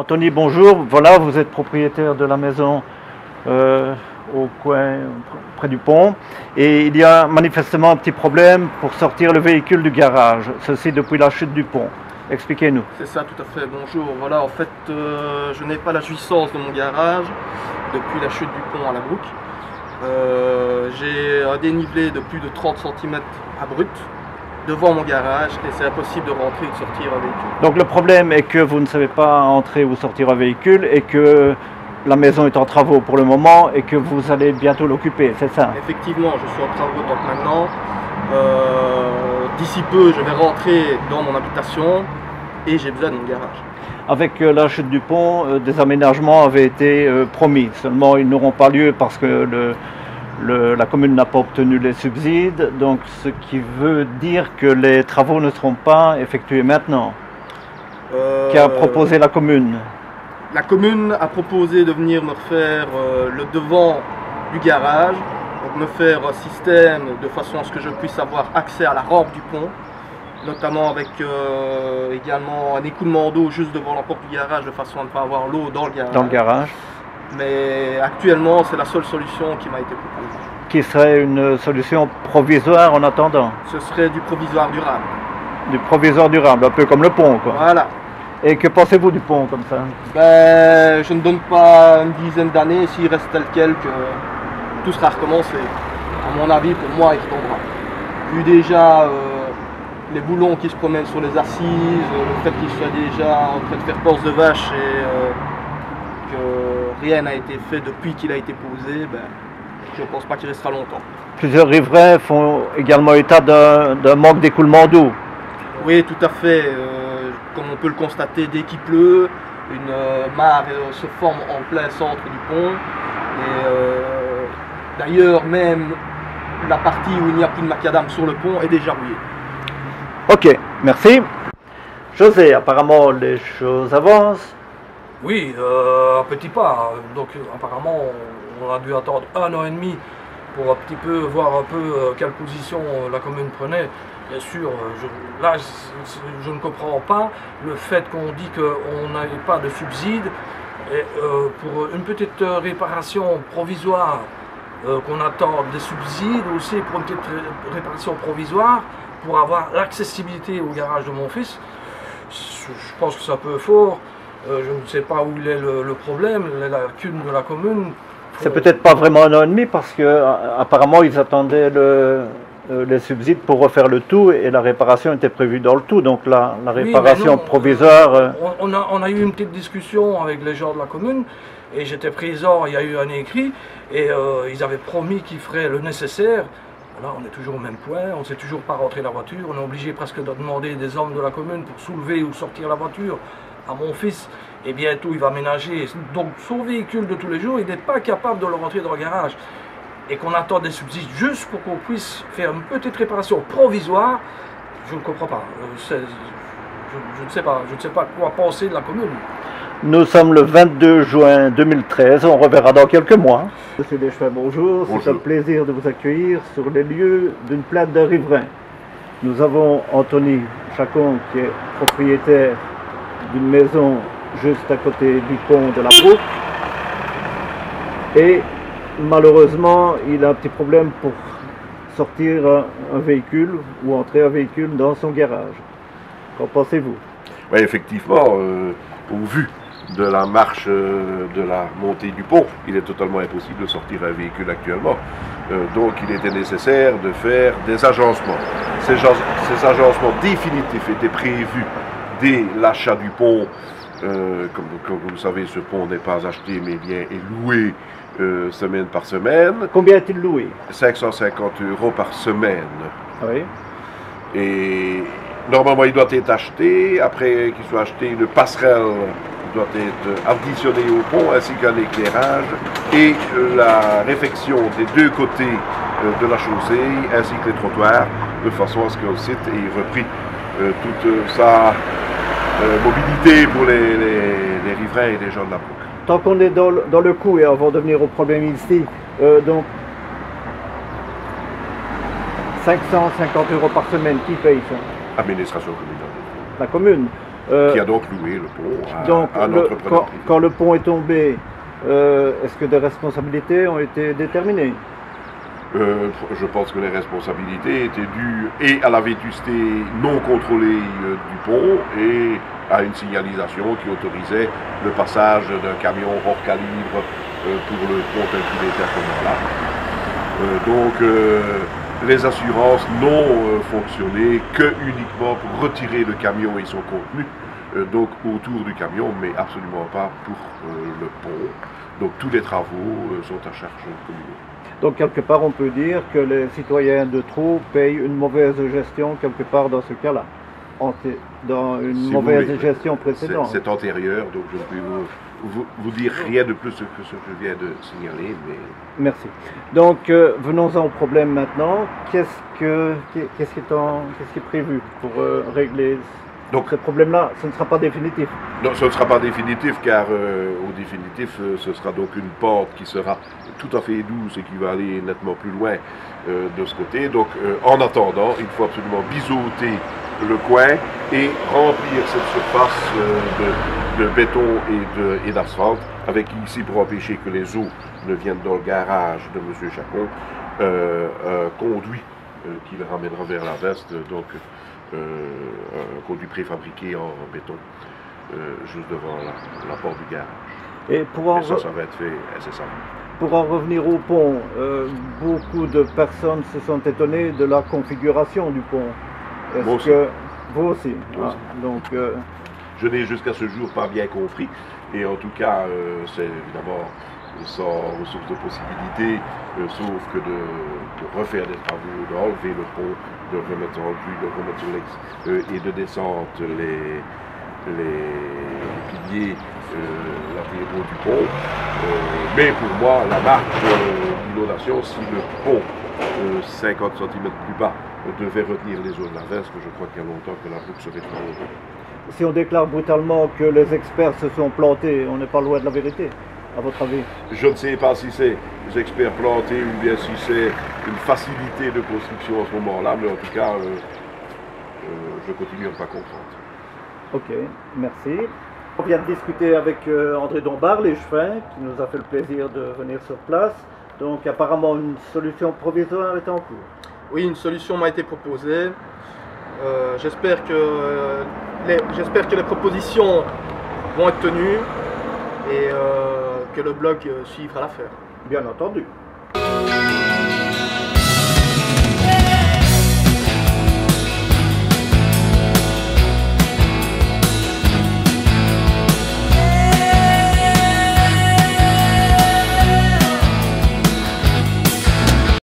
Anthony, bonjour. Voilà, vous êtes propriétaire de la maison euh, au coin près du pont et il y a manifestement un petit problème pour sortir le véhicule du garage, ceci depuis la chute du pont. Expliquez-nous. C'est ça, tout à fait. Bonjour. Voilà, en fait, euh, je n'ai pas la jouissance de mon garage depuis la chute du pont à la Brouque. Euh, J'ai un dénivelé de plus de 30 cm à brut devant mon garage et c'est impossible de rentrer et de sortir un véhicule. Donc le problème est que vous ne savez pas entrer ou sortir un véhicule et que la maison est en travaux pour le moment et que vous allez bientôt l'occuper, c'est ça? Effectivement, je suis en travaux donc maintenant. Euh, D'ici peu, je vais rentrer dans mon habitation et j'ai besoin de mon garage. Avec euh, la chute du pont, euh, des aménagements avaient été promis. Seulement, ils n'auront pas lieu parce que le- le- la commune n'a pas obtenu les subsides. Donc, ce qui veut dire que les travaux ne seront pas effectués maintenant. Euh, Qu'a proposé la commune La commune a proposé de venir me refaire euh, le devant du garage, donc me faire un système de façon à ce que je puisse avoir accès à la rampe du pont, notamment avec euh, également un écoulement d'eau juste devant la porte du garage de façon à ne pas avoir l'eau dans le garage. dans le garage, Mais actuellement, c'est la seule solution qui m'a été proposée. qui serait une solution provisoire en attendant. Ce serait du provisoire durable. Du provisoire durable, un peu comme le pont. Quoi. Voilà. Et que pensez-vous du pont comme ça Ben, je ne donne pas une dizaine d'années, s'il reste tel quel, que tout sera recommencé. À mon avis, pour moi, il retombera. Vu déjà euh, les boulons qui se promènent sur les assises, euh, le fait qu'il soit déjà en train de faire porce de vache et euh, que rien n'a été fait depuis qu'il a été posé, ben, je ne pense pas qu'il restera longtemps. Plusieurs riverains font également état d'un manque d'écoulement d'eau. Oui, tout à fait. euh, comme on peut le constater, dès qu'il pleut, une euh, mare euh, se forme en plein centre du pont. Et d'ailleurs, même la partie où il n'y a plus de macadam sur le pont est déjà rouillée. Ok, merci. José, apparemment les choses avancent. Oui, euh, un petit pas. Donc euh, apparemment, on, a dû attendre un an et demi pour un petit peu voir un peu euh, quelle position la commune prenait. Bien sûr, là, je ne comprends pas le fait qu'on dit qu'on n'avait pas de subside et, euh, pour une petite réparation provisoire, qu'on attend des subsides aussi pour une petite ré- réparation provisoire pour avoir l'accessibilité au garage de mon fils. Je pense que c'est un peu fort. Euh, je ne sais pas où il est le, le problème, la lacune de la commune. C'est Faut- peut-être pas vraiment un an et demi parce que euh, apparemment ils attendaient le- euh, les subsides pour refaire le tout et la réparation était prévue dans le tout. Donc la, la Oui, mais réparation non, provisoire. euh, On, on a, on a eu une petite discussion avec les gens de la commune et j'étais présent, il y a eu un écrit et euh, ils avaient promis qu'ils feraient le nécessaire. Là, on est toujours au même point, on ne sait toujours pas rentrer la voiture, on est obligé presque de demander des hommes de la commune pour soulever ou sortir la voiture à mon fils et bientôt il va ménager. Donc son véhicule de tous les jours, il n'est pas capable de le rentrer dans le garage et qu'on attend des subsides juste pour qu'on puisse faire une petite réparation provisoire, je ne comprends pas. Euh, c'est- je, je ne sais pas, je ne sais pas quoi penser de la commune. Nous sommes le 22 juin 2013, on reverra dans quelques mois. Monsieur Deschamps, bonjour. C'est Bonjour. un plaisir de vous accueillir sur les lieux d'une plainte d'un riverain. Nous avons Anthony Chacon qui est propriétaire d'une maison juste à côté du pont de la Brouque. Et malheureusement, il a un petit problème pour sortir un, véhicule ou entrer un véhicule dans son garage. Qu'en pensez-vous? Oui, effectivement, euh, au vu de la marche euh, de la montée du pont, il est totalement impossible de sortir un véhicule actuellement. Euh, donc il était nécessaire de faire des agencements. Ces, gen- ces agencements définitifs étaient prévus dès l'achat du pont. Euh, comme, comme vous le savez, ce pont n'est pas acheté mais bien est loué euh, semaine par semaine. Combien est-il loué? 550 euros par semaine. Oui. Et normalement, il doit être acheté. Après qu'il soit acheté, une passerelle doit être additionnée au pont, ainsi qu'un éclairage. Et la réfection des deux côtés euh, de la chaussée, ainsi que les trottoirs, de façon à ce que le site ait repris toute sa mobilité pour les, les- les riverains et les gens de la boucle. Tant qu'on est dans le, dans le coup et avant de venir au problème ici, euh, donc 550 euros par semaine, qui paye ça? Administration communale. La commune. Euh, qui a donc loué le pont à, donc, à le- quand le pont est tombé, euh, est-ce que des responsabilités ont été déterminées? Euh, je pense que les responsabilités étaient dues et à la vétusté non contrôlée euh, du pont et à une signalisation qui autorisait le passage d'un camion hors calibre euh, pour le pont était à ce moment-là. Donc euh, les assurances n'ont fonctionné que uniquement pour retirer le camion et son contenu, donc autour du camion, mais absolument pas pour le pont. Donc tous les travaux sont à charge commune. Donc quelque part, on peut dire que les citoyens de Trou payent une mauvaise gestion quelque part dans ce cas-là, dans une Si mauvaise voulez. gestion précédente. c'est antérieur, donc je ne peux vous, vous, vous dire rien de plus que ce que je viens de signaler, mais Merci. Donc euh, venons-en au problème maintenant. Qu'est-ce que qu'est-ce qui est en- qu'est-ce qui est prévu pour euh, régler Donc- ce problème-là Ce ne sera pas définitif. non, ce ne sera pas définitif car euh, au définitif, euh, ce sera donc une pente qui sera tout à fait douce et qui va aller nettement plus loin euh, de ce côté. Donc en attendant, il faut absolument biseauter le coin et remplir cette surface de, béton et d'asphalte avec ici pour empêcher que les eaux ne viennent dans le garage de M. Chacon conduit qui le ramènera vers la veste, donc un conduit préfabriqué en béton, euh, juste devant la, la porte du garage. Et pour en, Et ça, re- ça va être fait incessamment. pour en revenir au pont, euh, beaucoup de personnes se sont étonnées de la configuration du pont. Est-ce que vous aussi? Ah, aussi. Donc euh, Je n'ai jusqu'à ce jour pas bien compris. Et en tout cas, euh, c'est évidemment sans ressources de possibilités, euh, sauf que de, refaire des travaux, d'enlever le pont, de remettre en vue, de remettre sur l'ex, euh, et de descendre les, les piliers euh, du pont. Euh, mais pour moi, la marque d'inondation, si le pont, euh, 50 cm plus bas, devait retenir les eaux de la Vesque, je crois qu'il y a longtemps que la boucle serait trop si on déclare brutalement que les experts se sont plantés, on n'est pas loin de la vérité, à votre avis Je ne sais pas si c'est des experts plantés ou bien si c'est une facilité de construction à ce moment-là, mais en tout cas, euh, euh, je continue à ne pas comprendre. Ok, merci. On vient de discuter avec euh, André Dombard, l'échevin, qui nous a fait le plaisir de venir sur place. Donc apparemment une solution provisoire est en cours. Oui, une solution m'a été proposée. Euh, j'espère que euh, les, j'espère que les propositions vont être tenues et euh, que le bloc euh, suivra l'affaire. Bien entendu.